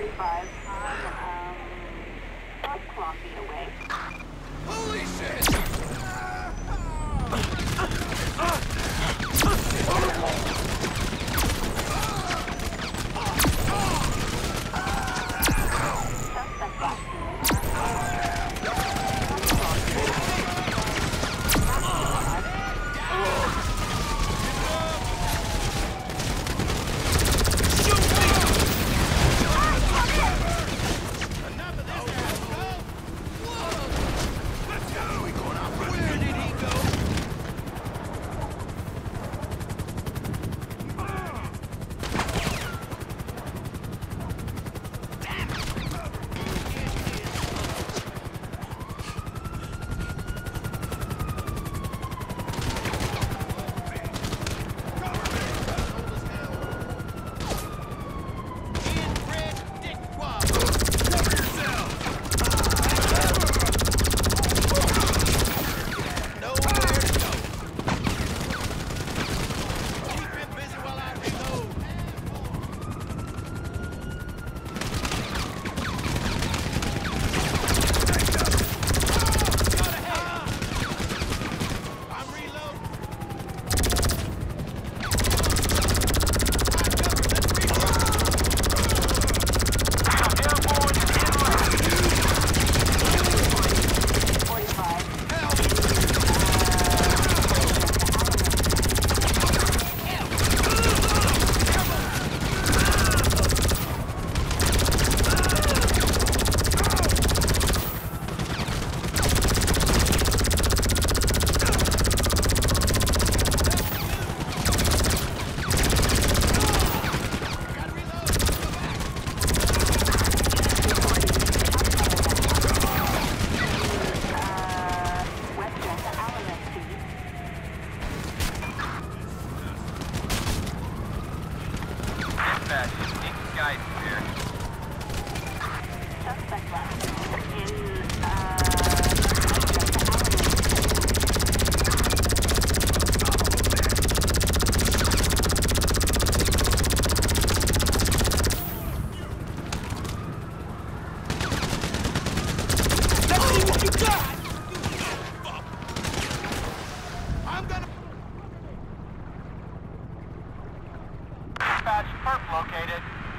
45. I'm, um, um clock feet away. Holy shit!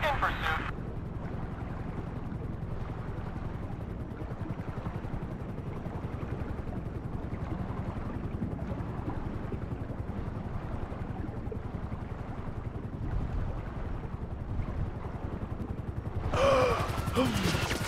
in pursuit. Oh!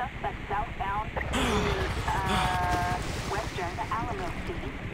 suspect southbound to uh, Western Alamo Street.